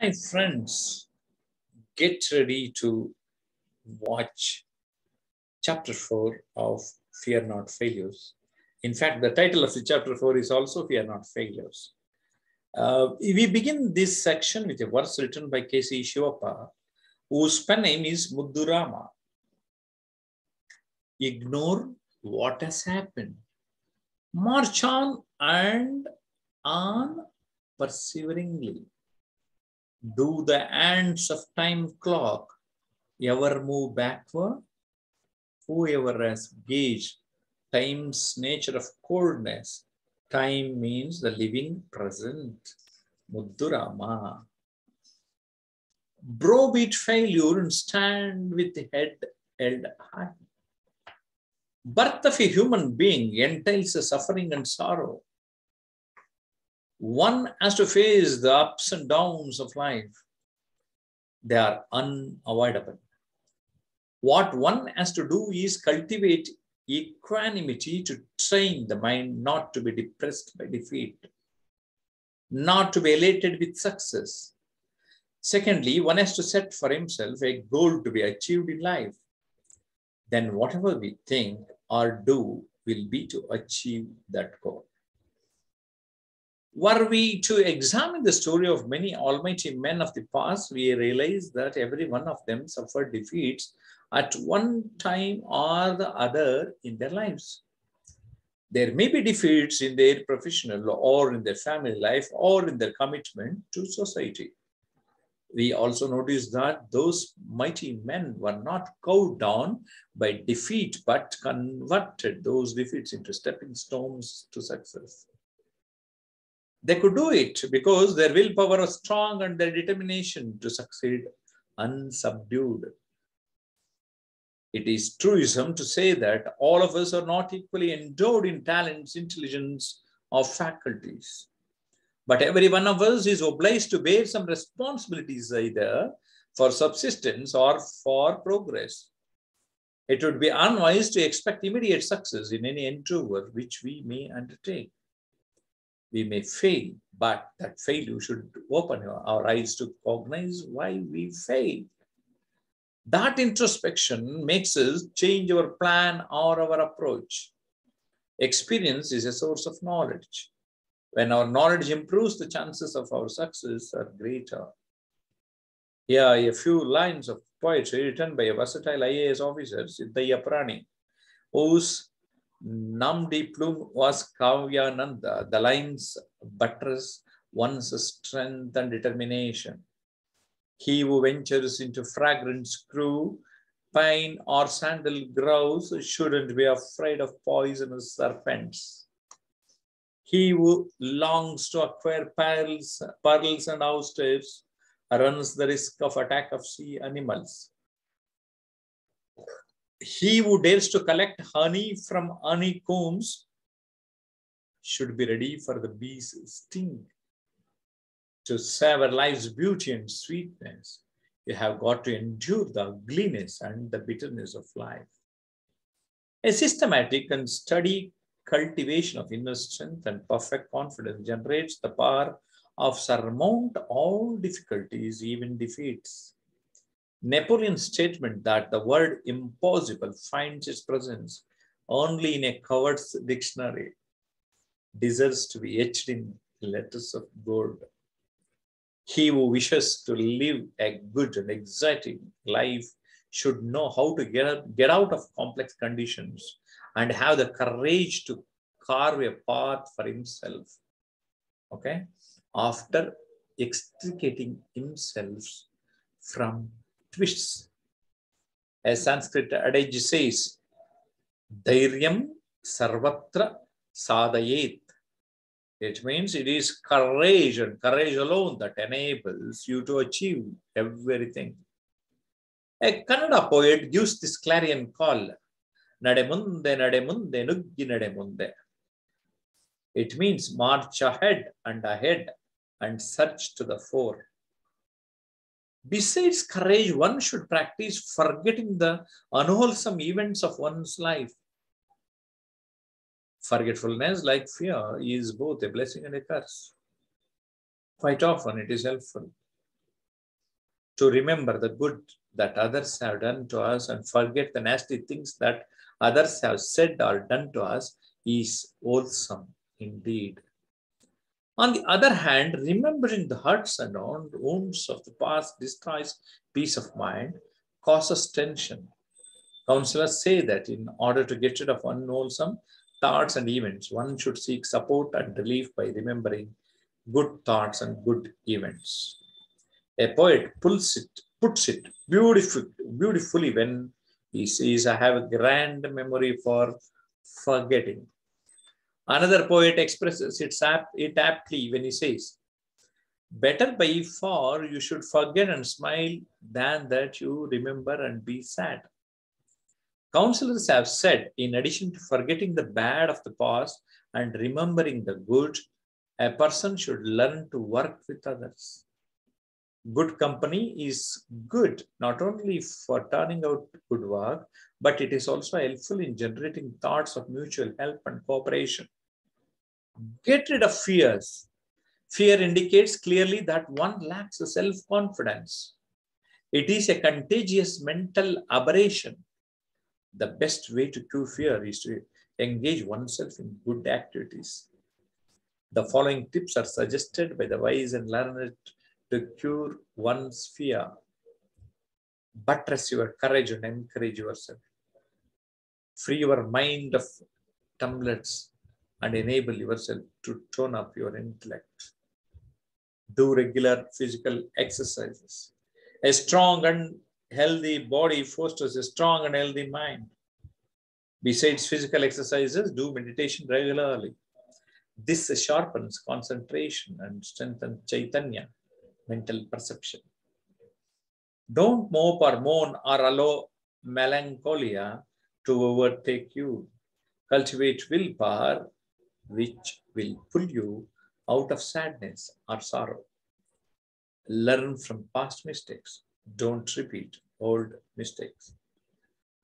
My friends, get ready to watch chapter 4 of Fear Not Failures. In fact, the title of the chapter 4 is also Fear Not Failures. Uh, we begin this section with a verse written by K.C. Shivappa, whose pen name is Muddurama. Ignore what has happened. March on and on perseveringly. Do the ants of time clock ever move backward? Whoever has gauged time's nature of coldness, time means the living present. Muddurama. Browbeat failure and stand with the head held high. Birth of a human being entails a suffering and sorrow. One has to face the ups and downs of life. They are unavoidable. What one has to do is cultivate equanimity to train the mind not to be depressed by defeat, not to be elated with success. Secondly, one has to set for himself a goal to be achieved in life. Then, whatever we think or do will be to achieve that goal. Were we to examine the story of many almighty men of the past, we realize that every one of them suffered defeats at one time or the other in their lives. There may be defeats in their professional or in their family life or in their commitment to society. We also notice that those mighty men were not cowed down by defeat, but converted those defeats into stepping stones to success. They could do it because their willpower was strong and their determination to succeed unsubdued. It is truism to say that all of us are not equally endowed in talents, intelligence, or faculties. But every one of us is obliged to bear some responsibilities either for subsistence or for progress. It would be unwise to expect immediate success in any endeavor which we may undertake. We may fail, but that failure should open our eyes to recognize why we failed. That introspection makes us change our plan or our approach. Experience is a source of knowledge. When our knowledge improves, the chances of our success are greater. Here are a few lines of poetry written by a versatile IAS officer, Siddayya Puranik, whose nom de plume was Kavyananda. The lines buttress one's strength and determination. He who ventures into fragrant screw, pine or sandal grouse shouldn't be afraid of poisonous serpents. He who longs to acquire pearls, pearls and oysters runs the risk of attack of sea animals. He who dares to collect honey from honeycombs should be ready for the bee's sting. To savor life's beauty and sweetness, you have got to endure the ugliness and the bitterness of life. A systematic and steady cultivation of inner strength and perfect confidence generates the power of surmount all difficulties, even defeats. Napoleon's statement that the word impossible finds its presence only in a covered dictionary deserves to be etched in letters of gold. He who wishes to live a good and exciting life should know how to get, get out of complex conditions and have the courage to carve a path for himself. Okay? After extricating himself from twists. As Sanskrit adage says, Dhairyam Sarvatra Sadayet. It means it is courage and courage alone that enables you to achieve everything. A Kannada poet gives this clarion call, Nade munde, nade munde, nuggi nade munde. It means march ahead and ahead and search to the fore. Besides courage, one should practice forgetting the unwholesome events of one's life. Forgetfulness, like fear, is both a blessing and a curse. Quite often, it is helpful. to remember the good that others have done to us and forget the nasty things that others have said or done to us is wholesome indeed. On the other hand, remembering the hurts and wounds of the past destroys peace of mind, causes tension. Counselors say that in order to get rid of unwholesome thoughts and events, one should seek support and relief by remembering good thoughts and good events. A poet pulls it, puts it beautiful, beautifully when he says, I have a grand memory for forgetting. Another poet expresses it aptly when he says, Better by far you should forget and smile than that you remember and be sad. Counselors have said, in addition to forgetting the bad of the past and remembering the good, a person should learn to work with others. Good company is good not only for turning out good work, but it is also helpful in generating thoughts of mutual help and cooperation. Get rid of fears. Fear indicates clearly that one lacks self confidence. It is a contagious mental aberration. The best way to cure fear is to engage oneself in good activities. The following tips are suggested by the wise and learned to cure one's fear. Buttress your courage and encourage yourself. Free your mind of tumblets and enable yourself to tone up your intellect. Do regular physical exercises. A strong and healthy body fosters a strong and healthy mind. Besides physical exercises, do meditation regularly. This sharpens concentration and strengthens chaitanya, mental perception. Don't mope or moan or allow melancholia to overtake you. Cultivate willpower which will pull you out of sadness or sorrow. Learn from past mistakes. Don't repeat old mistakes.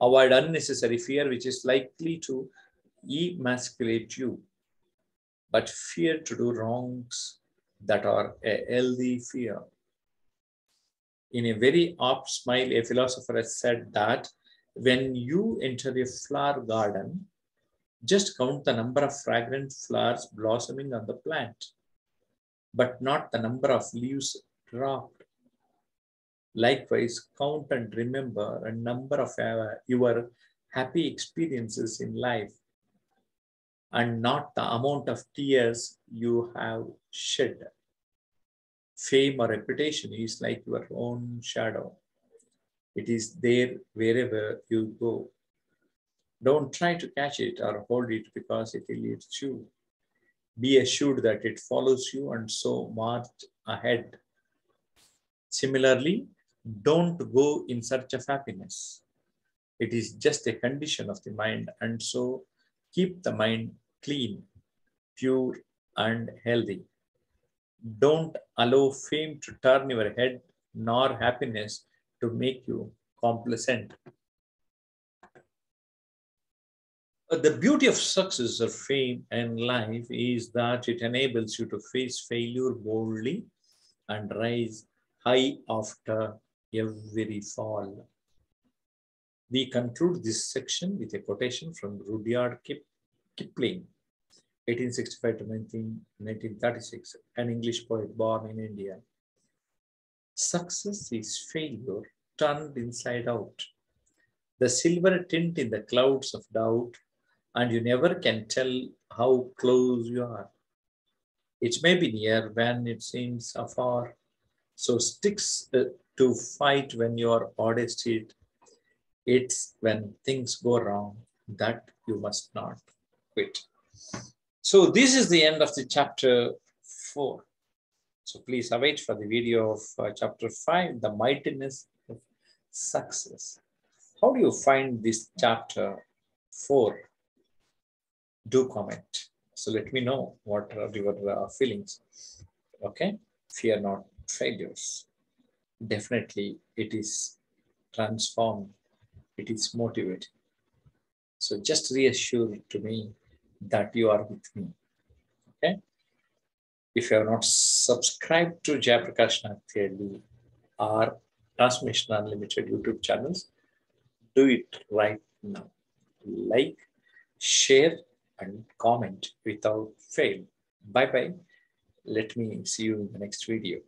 Avoid unnecessary fear, which is likely to emasculate you. But fear to do wrongs that are a healthy fear. In a very apt smile, a philosopher has said that when you enter a flower garden, just count the number of fragrant flowers blossoming on the plant, but not the number of leaves dropped. Likewise, count and remember a number of your happy experiences in life and not the amount of tears you have shed. Fame or reputation is like your own shadow. It is there wherever you go. Don't try to catch it or hold it because it eludes you. Be assured that it follows you and so march ahead. Similarly, don't go in search of happiness. It is just a condition of the mind, and so keep the mind clean, pure, and healthy. Don't allow fame to turn your head, nor happiness to make you complacent. Uh, the beauty of success or fame and life is that it enables you to face failure boldly and rise high after every fall. We conclude this section with a quotation from Rudyard Kip Kipling, 1865 to 19, 1936, an English poet born in India. Success is failure turned inside out. The silver tint in the clouds of doubt and you never can tell how close you are. It may be near when it seems afar. So sticks uh, to fight when you're oddest hit. It's when things go wrong that you must not quit. So this is the end of the chapter four. So please await for the video of uh, chapter five, the mightiness of success. How do you find this chapter four? do comment. So let me know what are your uh, feelings. Okay, fear not failures. Definitely, it is transformed. It is motivated. So just reassure to me that you are with me. Okay. If you have not subscribed to Jayaprakash Nath or Transformation Unlimited YouTube channels. Do it right now. Like, share, and comment without fail. Bye bye. Let me see you in the next video.